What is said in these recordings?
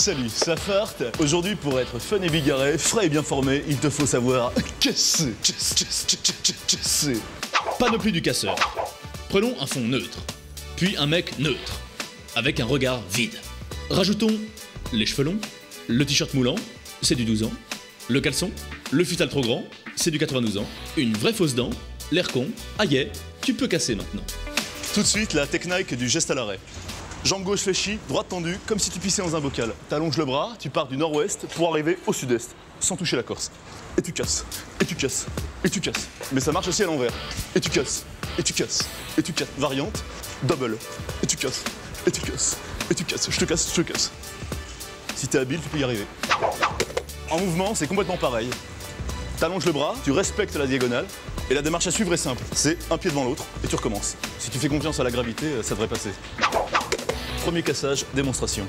Salut, ça fart. Aujourd'hui, pour être fun et bigarré, frais et bien formé, il te faut savoir casser, casser, casser, casser, casser. Panoplie du casseur. Prenons un fond neutre, puis un mec neutre, avec un regard vide. Rajoutons les cheveux longs, le t-shirt moulant, c'est du 12 ans, le caleçon, le futal trop grand, c'est du 92 ans, une vraie fausse dent, l'air con, aïe, tu peux casser maintenant. Tout de suite, la technique du geste à l'arrêt. Jambe gauche fléchie, droite tendue, comme si tu pissais dans un bocal. T'allonges le bras, tu pars du nord-ouest pour arriver au sud-est, sans toucher la Corse. Et tu casses, et tu casses, et tu casses. Mais ça marche aussi à l'envers. Et tu casses, et tu casses, et tu casses. Variante, double. Et tu casses, et tu casses, et tu casses. Je te casse, je te casse. Si t'es habile, tu peux y arriver. En mouvement, c'est complètement pareil. T'allonges le bras, tu respectes la diagonale, et la démarche à suivre est simple. C'est un pied devant l'autre, et tu recommences. Si tu fais confiance à la gravité, ça devrait passer. Premier cassage, démonstration.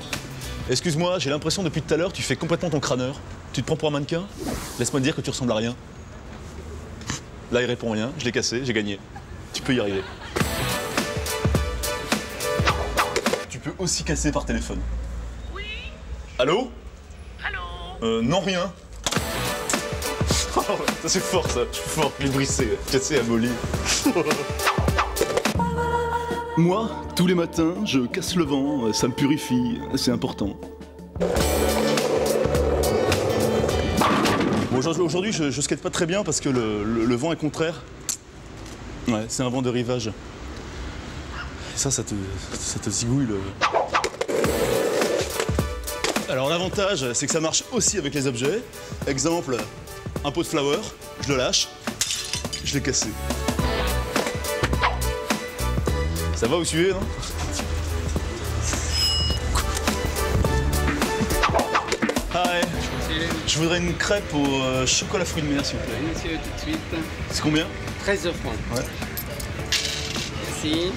Excuse-moi, j'ai l'impression depuis tout à l'heure, tu fais complètement ton crâneur. Tu te prends pour un mannequin Laisse-moi te dire que tu ressembles à rien. Là, il répond rien, je l'ai cassé, j'ai gagné. Tu peux y arriver. Tu peux aussi casser par téléphone. Oui Allô? Allô? Euh, non, rien. ça c'est fort ça, je suis fort, casser à molly. Moi, tous les matins, je casse le vent, ça me purifie, c'est important. Aujourd'hui- je, je skate pas très bien parce que le, vent est contraire. Ouais, c'est un vent de rivage. Et ça, ça te, zigouille le. Alors l'avantage, c'est que ça marche aussi avec les objets. Exemple, un pot de flower, je le lâche, je l'ai cassé. Ça va vous suivez, non Hi, je voudrais une crêpe au euh, chocolat fruit de mer, s'il vous plaît. Monsieur, tout de suite. C'est combien 13 francs. Ouais. Merci.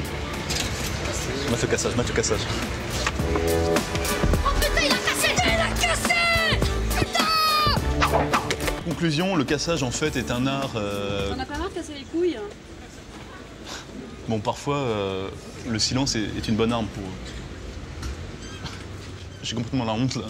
Mets cassage, mets le cassage. Oh putain, il a cassé Il a cassé Conclusion, le cassage en fait est un art. euh, T'en as pas marre de casser les couilles hein Bon, parfois, euh, le silence est, est une bonne arme pour. J'ai complètement la honte là.